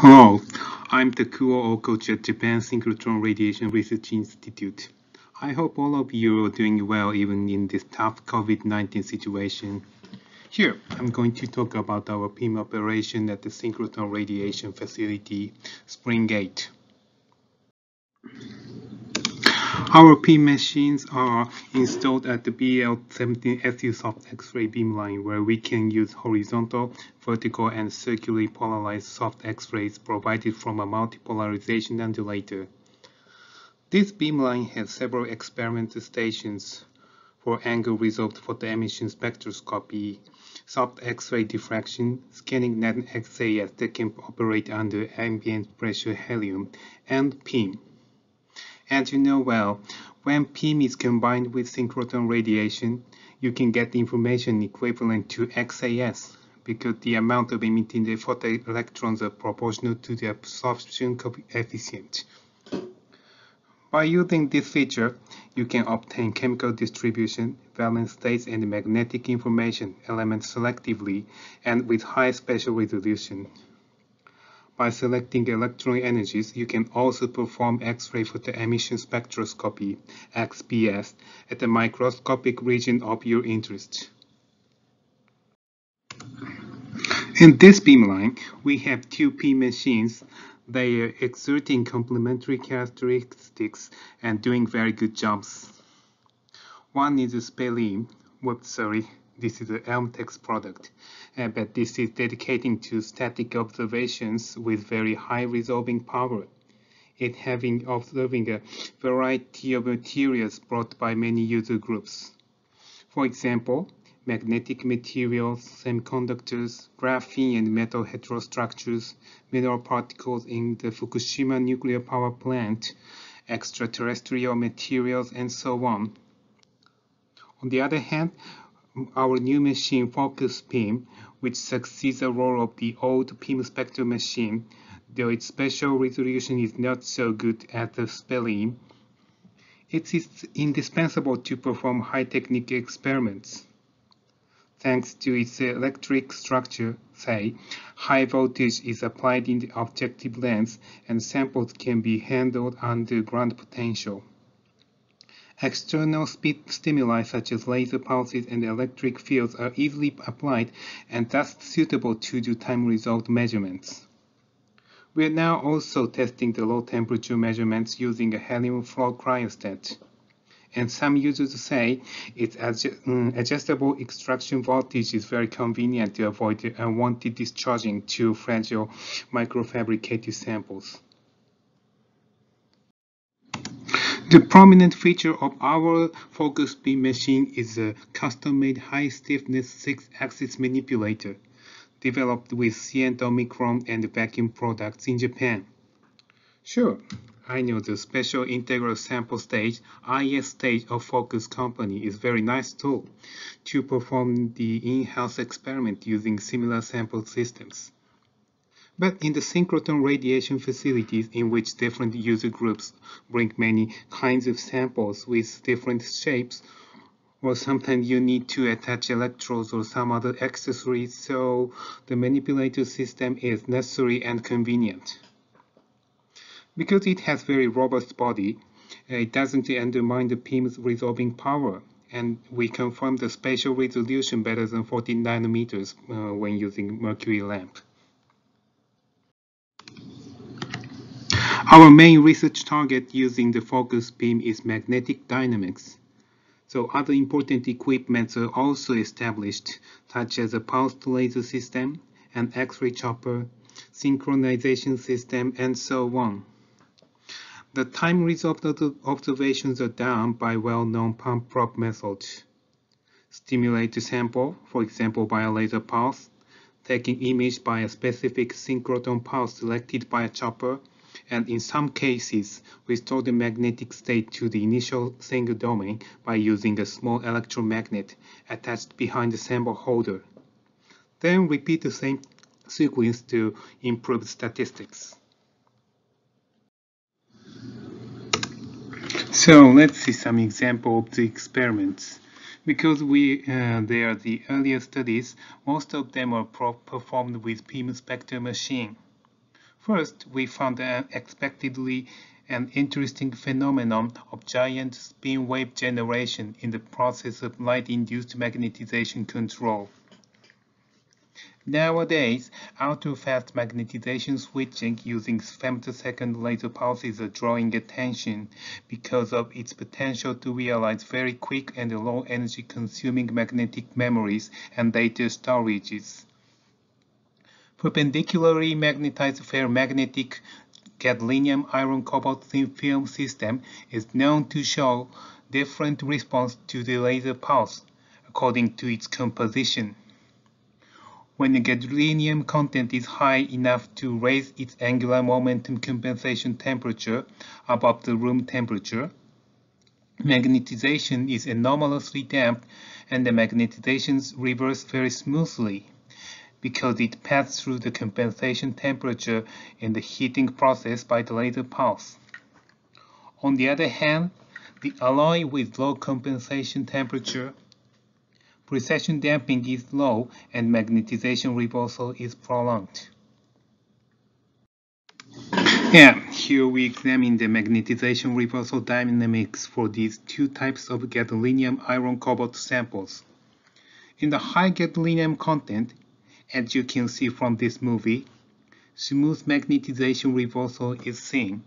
Hello, I'm Takuo Ohkochi at Japan Synchrotron Radiation Research Institute. I hope all of you are doing well even in this tough COVID-19 situation. Here, I'm going to talk about our PEEM operation at the Synchrotron Radiation Facility, SPring-8. Our PEEM machines are installed at the BL17SU soft X-ray beamline where we can use horizontal, vertical, and circularly polarized soft X-rays provided from a multipolarization undulator. This beamline has several experimental stations for angle-resolved photoemission spectroscopy, soft X-ray diffraction, scanning net XAS that can operate under ambient pressure helium, and PEEM. As you know well, when PEEM is combined with synchrotron radiation, you can get information equivalent to XAS because the amount of emitting the photoelectrons are proportional to the absorption coefficient. By using this feature, you can obtain chemical distribution, valence states, and magnetic information elements selectively and with high spatial resolution. By selecting electron energies, you can also perform X-ray photoemission spectroscopy, XPS, at the microscopic region of your interest. In this beamline, we have two PEEM machines. They are exerting complementary characteristics and doing very good jobs. One is a SPELEEM, whoops, sorry, this is an Elmitec's product, uh, but this is dedicating to static observations with very high resolving power. It having observing a variety of materials brought by many user groups. For example, magnetic materials, semiconductors, graphene and metal heterostructures, mineral particles in the Fukushima nuclear power plant, extraterrestrial materials, and so on. On the other hand, our new machine Focus PEEM, which succeeds the role of the old PEEMSPECTOR machine, though its spatial resolution is not so good as the SPELEEM, it is indispensable to perform high-technique experiments. Thanks to its electric structure, say, high voltage is applied in the objective lens and samples can be handled under ground potential. External speed stimuli such as laser pulses and electric fields are easily applied and thus suitable to do time-resolved measurements. We are now also testing the low temperature measurements using a helium flow cryostat. And some users say its mm, adjustable extraction voltage is very convenient to avoid unwanted discharging to fragile microfabricated samples. The prominent feature of our focus PEEM machine is a custom-made high-stiffness six-axis manipulator developed with Scienta Omicron and vacuum products in Japan. Sure, I know the special integral sample stage IS stage of Focus Company is very nice tool to perform the in-house experiment using similar sample systems. But in the synchrotron radiation facilities in which different user groups bring many kinds of samples with different shapes, or sometimes you need to attach electrodes or some other accessories, so the manipulator system is necessary and convenient. Because it has very robust body, it doesn't undermine the PEEM's resolving power, and we confirm the spatial resolution better than 14 nanometers uh, when using mercury lamp. Our main research target using the focus PEEM is magnetic dynamics. So other important equipments are also established, such as a pulsed laser system, an X-ray chopper, synchronization system, and so on. The time resolved observations are done by well-known pump probe methods. Stimulate the sample, for example by a laser pulse, taking image by a specific synchrotron pulse selected by a chopper, and in some cases restore the magnetic state to the initial single domain by using a small electromagnet attached behind the sample holder. Then repeat the same sequence to improve statistics. So let's see some example of the experiments. Because we uh, they are the earlier studies, most of them are performed with PEEMSPECTOR machine. First, we found unexpectedly an interesting phenomenon of giant spin wave generation in the process of light-induced magnetization control. Nowadays, ultra-fast magnetization switching using femtosecond laser pulses are drawing attention because of its potential to realize very quick and low energy consuming magnetic memories and data storages. Perpendicularly magnetized ferromagnetic gadolinium iron cobalt thin film system is known to show different response to the laser pulse according to its composition. When the gadolinium content is high enough to raise its angular momentum compensation temperature above the room temperature, magnetization is anomalously damped and the magnetizations reverse very smoothly because it passed through the compensation temperature in the heating process by the laser pulse. On the other hand, the alloy with low compensation temperature, precession damping is low and magnetization reversal is prolonged. Yeah, here we examine the magnetization reversal dynamics for these two types of gadolinium iron cobalt samples. In the high gadolinium content, as you can see from this movie, smooth magnetization reversal is seen.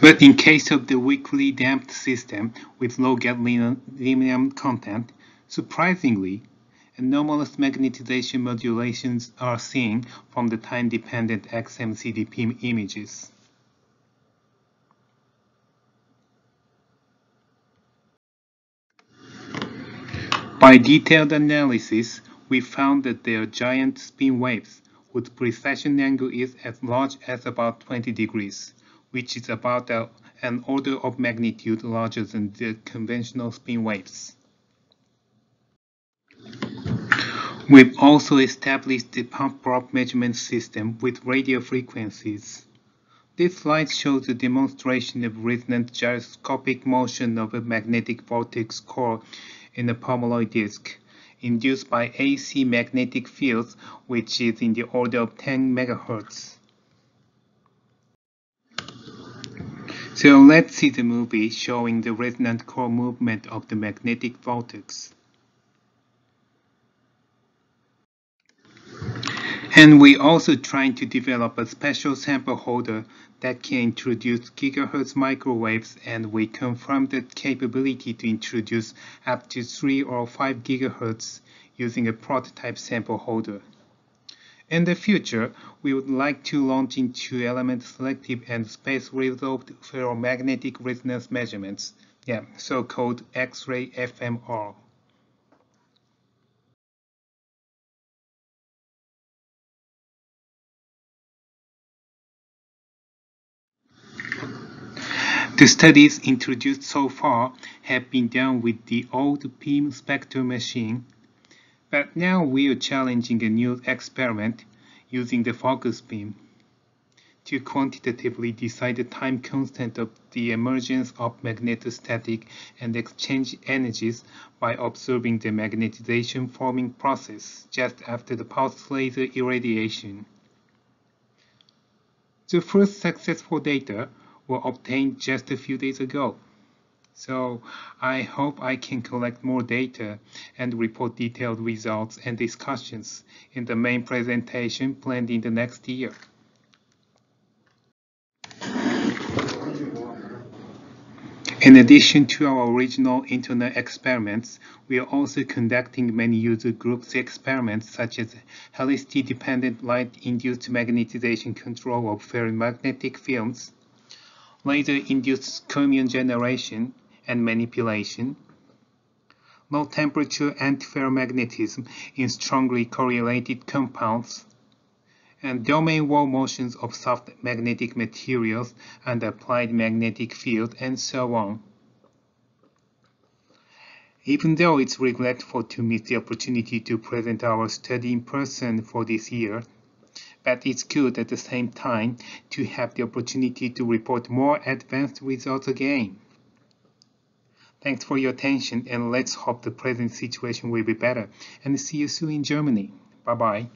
But in case of the weakly damped system with low gadolinium content, surprisingly, anomalous magnetization modulations are seen from the time-dependent XMCD-PEEM images. By detailed analysis, we found that there are giant spin waves whose precession angle is as large as about 20 degrees, which is about a, an order of magnitude larger than the conventional spin waves. We've also established the pump probe measurement system with radio frequencies. This slide shows a demonstration of resonant gyroscopic motion of a magnetic vortex core in the permalloy disk induced by AC magnetic fields which is in the order of 10 megahertz. So let's see the movie showing the resonant core movement of the magnetic vortex. And we also trying to develop a special sample holder that can introduce gigahertz microwaves and we confirmed the capability to introduce up to 3 or 5 gigahertz using a prototype sample holder. In the future, we would like to launch into element selective and space resolved ferromagnetic resonance measurements, yeah, so-called X-ray FMR. The studies introduced so far have been done with the old PEEMSPECTOR machine, but now we are challenging a new experiment using the focus PEEM to quantitatively decide the time constant of the emergence of magnetostatic and exchange energies by observing the magnetization forming process just after the pulse laser irradiation. The first successful data were obtained just a few days ago. So I hope I can collect more data and report detailed results and discussions in the main presentation planned in the next year. In addition to our original internet experiments, we are also conducting many user groups experiments such as helicity-dependent light-induced magnetization control of ferromagnetic films, laser-induced skyrmion generation and manipulation, low temperature antiferromagnetism in strongly correlated compounds, and domain wall motions of soft magnetic materials and applied magnetic field and so on. Even though it's regretful to miss the opportunity to present our study in person for this year, but it's good at the same time to have the opportunity to report more advanced results again. Thanks for your attention and let's hope the present situation will be better and see you soon in Germany. Bye bye.